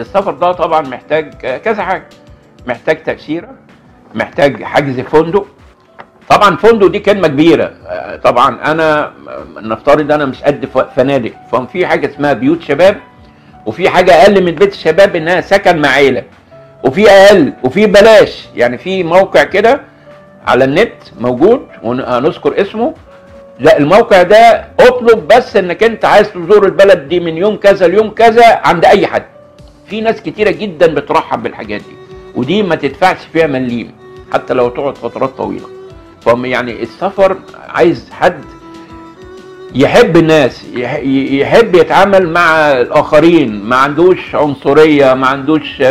السفر ده طبعا محتاج كذا حاجة. محتاج تاشيره محتاج حجز فندق. طبعا فندق دي كلمة كبيرة. طبعا أنا نفترض أنا مش قد فنادق. ففي حاجة اسمها بيوت شباب وفي حاجة أقل من بيت الشباب إنها سكن مع عيلة. وفي أقل وفي بلاش. يعني في موقع كده على النت موجود وهنذكر اسمه. لا الموقع ده أطلب بس إنك أنت عايز تزور البلد دي من يوم كذا ليوم كذا عند أي حد. في ناس كتيرة جدا بترحب بالحاجات دي. ودي ما تدفعش فيها مليم حتى لو تقعد فترات طويلة. فهم يعني السفر عايز حد يحب الناس يح- يحب يتعامل مع الآخرين ما عندوش عنصرية ما عندوش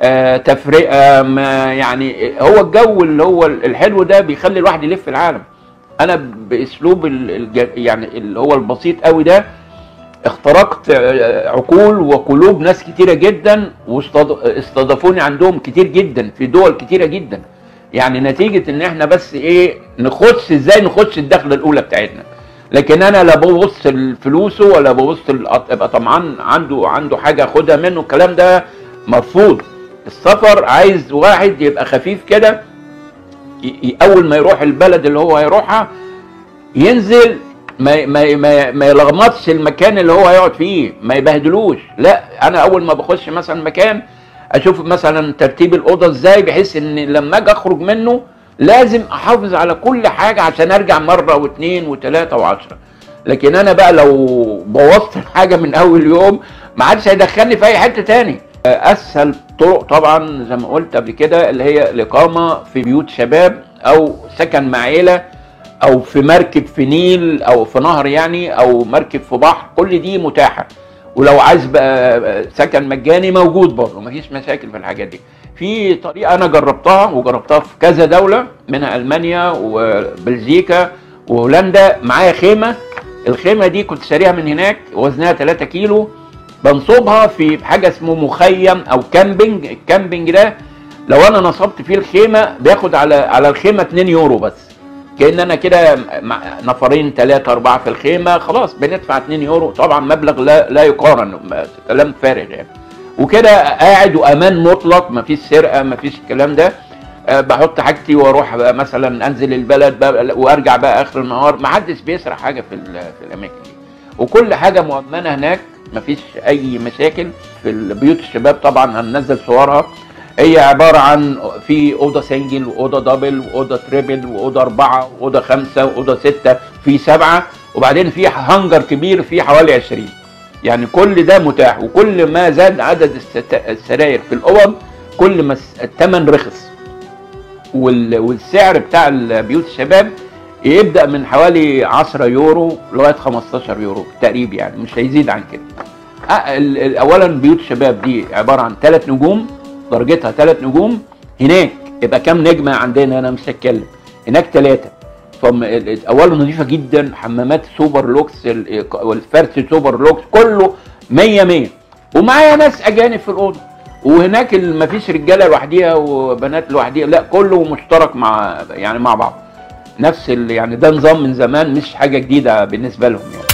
آه، تفرقة ما يعني هو الجو اللي هو الحلو ده بيخلي الواحد يلف العالم. أنا بأسلوب يعني اللي هو البسيط قوي ده اخترقت عقول وقلوب ناس كتيرة جدا واستضافوني عندهم كتير جدا في دول كتيرة جدا. يعني نتيجة إن إحنا بس إيه نخش إزاي نخش الدخلة الأولى بتاعتنا. لكن أنا لا ببص لفلوسه ولا ببص أبقى طمعان عنده عنده حاجة أخدها منه الكلام ده مرفوض. السفر عايز واحد يبقى خفيف كده أول ما يروح البلد اللي هو هيروحها ينزل ما ما ما, ما يلغمطش المكان اللي هو هيقعد فيه ما يبهدلوش. لا أنا أول ما بخش مثلا مكان أشوف مثلا ترتيب الأوضة إزاي بحيث إن لما أجي أخرج منه لازم أحافظ على كل حاجة عشان أرجع مرة واثنين وثلاثه وعشرة. لكن أنا بقى لو بوظت الحاجة من أول يوم ما حدش هيدخلني في أي حتة تاني. أسهل طرق طبعا زي ما قلت قبل كده اللي هي الإقامة في بيوت شباب أو سكن مع عيلة أو في مركب في نيل أو في نهر يعني أو مركب في بحر كل دي متاحة. ولو عايز بقى سكن مجاني موجود برضه مفيش مشاكل في الحاجات دي. في طريقة أنا جربتها وجربتها في كذا دولة منها ألمانيا وبلجيكا وهولندا. معايا خيمة. الخيمة دي كنت شاريها من هناك وزنها 3 كيلو. بنصبها في حاجة اسمه مخيم أو camping. ال camping ده لو أنا نصبت فيه الخيمة بياخد على على الخيمة 2 يورو بس. كأن أنا كده نفرين ثلاثة أربعة في الخيمة خلاص بندفع 2 يورو. طبعا مبلغ لا لا يقارن ما- كلام فارغ يعني. وكده قاعد وأمان مطلق مفيش سرقة مفيش الكلام ده. آه، بحط حاجتي وأروح مثلا أنزل البلد وأرجع بقى آخر النهار. ما حدش بيسرق حاجة في في الأماكن دي. وكل حاجة مؤمنة هناك مفيش أي مشاكل. في البيوت الشباب طبعا هننزل صورها. هي عبارة عن في أوضة single واوضه double واوضه triple واوضه أربعة واوضه خمسة واوضه ستة في سبعة وبعدين في هانجر كبير فيه حوالي 20 يعني كل ده متاح وكل ما زاد عدد السراير في الأوض كل ما الثمن رخص. وال- والسعر بتاع البيوت الشباب يبدأ من حوالي 10 يورو لغاية 15 يورو تقريبا يعني مش هيزيد عن كده. اولا بيوت الشباب دي عبارة عن ثلاث نجوم درجتها ثلاث نجوم هناك يبقى كام نجمة عندنا؟ أنا مش هتكلم. هناك ثلاثة. اولا نظيفة جدا حمامات super lux ال- والفرش super lux كله 100 100 ومعايا ناس أجانب في الأوضة. وهناك ال- مفيش رجالة لوحديها وبنات لوحديها. لا كله مشترك مع يعني مع بعض. نفس يعني ده نظام من زمان مش حاجة جديدة بالنسبة لهم يعني.